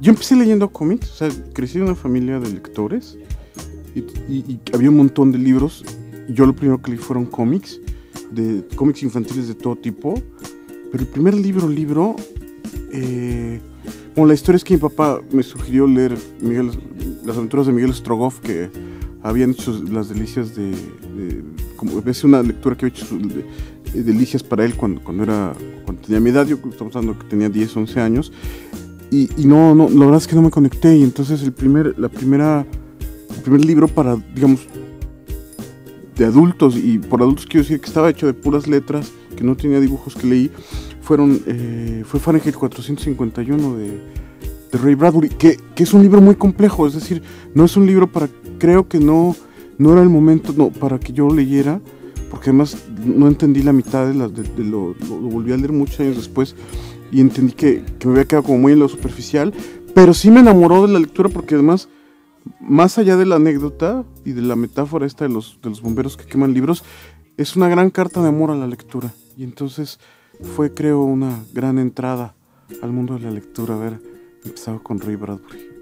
yo empecé leyendo cómics, o sea, crecí en una familia de lectores y, había un montón de libros. Yo lo primero que leí fueron cómics, de cómics infantiles de todo tipo. Pero el primer libro, libro, eh, bueno, la historia es que mi papá me sugirió leer Miguel, las aventuras de Miguel Strogoff, que habían hecho las delicias de, como es una lectura que había hecho de, delicias para él cuando, cuando, era, cuando tenía mi edad, yo estamos hablando que tenía 10, 11 años, y, y, no, no, la verdad es que no me conecté, y entonces el primer, la primera, el primer libro para, digamos, de adultos, y por adultos quiero decir que estaba hecho de puras letras, que no tenía dibujos que leí, fueron, eh, fue Fahrenheit 451 de, de Ray Bradbury, que, que, es un libro muy complejo, es decir, no es un libro para, creo que no, no era el momento no, para que yo leyera, porque además no entendí la mitad de, la, lo, lo, volví a leer muchos años después y entendí que, que me había quedado como muy en lo superficial, pero sí me enamoró de la lectura porque además más allá de la anécdota y de la metáfora esta de los, de los bomberos que queman libros, es una gran carta de amor a la lectura. Y entonces fue, creo, una gran entrada al mundo de la lectura haber empezado con Ray Bradbury.